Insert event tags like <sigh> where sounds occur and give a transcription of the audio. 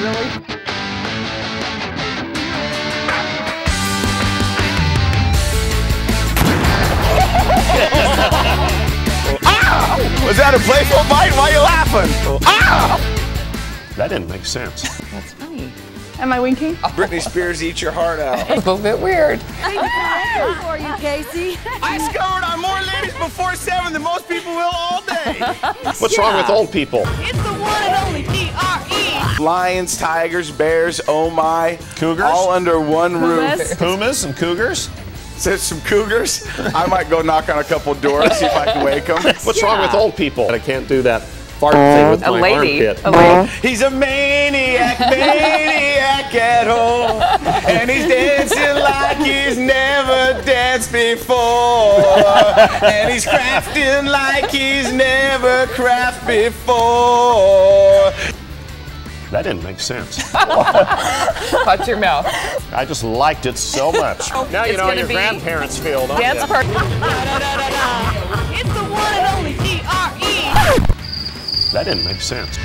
Really? <laughs> Was that a playful bite? Why are you laughing? That didn't make sense. That's funny. Am I winking? <laughs> Britney Spears, eat your heart out. <laughs> A little bit weird. for you, Casey. I scored on more ladies before seven than most people will all day. What's wrong with old people? It's Lions, tigers, bears, oh my. Cougars? All under one roof. Pumas? Pumas and cougars? Says some cougars. I might go knock on a couple doors, see if I can wake them. What's wrong with old people? I can't do that fart thing with A my lady. armpit. A lady. He's a maniac, maniac at home. And he's dancing like he's never danced before. And he's crafting like he's never crafted before. That didn't make sense. <laughs> Watch your mouth. I just liked it so much. <laughs> now you know how your grandparents feel, don't Dance you? party. <laughs> It's the one and only D-R-E. That didn't make sense.